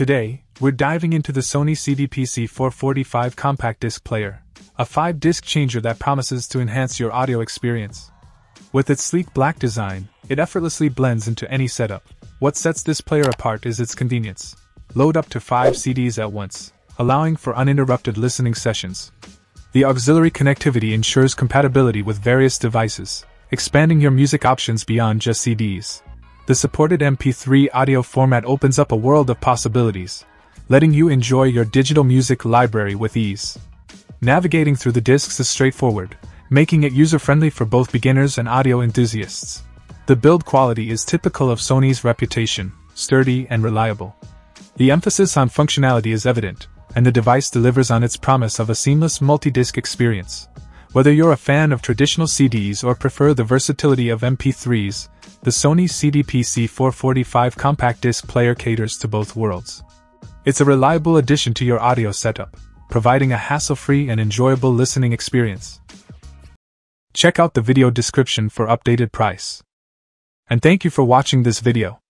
Today, we're diving into the Sony CDPC 445 compact disc player, a 5 disc changer that promises to enhance your audio experience. With its sleek black design, it effortlessly blends into any setup. What sets this player apart is its convenience. Load up to 5 CDs at once, allowing for uninterrupted listening sessions. The auxiliary connectivity ensures compatibility with various devices, expanding your music options beyond just CDs. The supported MP3 audio format opens up a world of possibilities, letting you enjoy your digital music library with ease. Navigating through the discs is straightforward, making it user friendly for both beginners and audio enthusiasts. The build quality is typical of Sony's reputation sturdy and reliable. The emphasis on functionality is evident, and the device delivers on its promise of a seamless multi disc experience. Whether you're a fan of traditional CDs or prefer the versatility of MP3s, the Sony CDPC 445 compact disc player caters to both worlds. It's a reliable addition to your audio setup, providing a hassle free and enjoyable listening experience. Check out the video description for updated price. And thank you for watching this video.